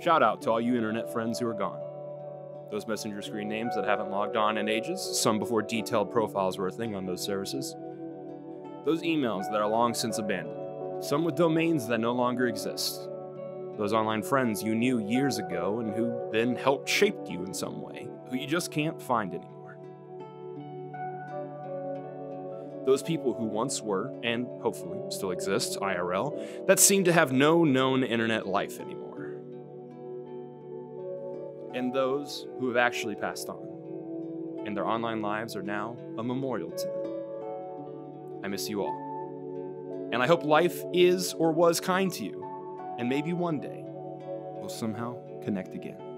Shout out to all you internet friends who are gone. Those messenger screen names that haven't logged on in ages, some before detailed profiles were a thing on those services. Those emails that are long since abandoned, some with domains that no longer exist. Those online friends you knew years ago and who then helped shape you in some way, who you just can't find anymore. Those people who once were, and hopefully still exist, IRL, that seem to have no known internet life anymore and those who have actually passed on, and their online lives are now a memorial to them. I miss you all. And I hope life is or was kind to you, and maybe one day we'll somehow connect again.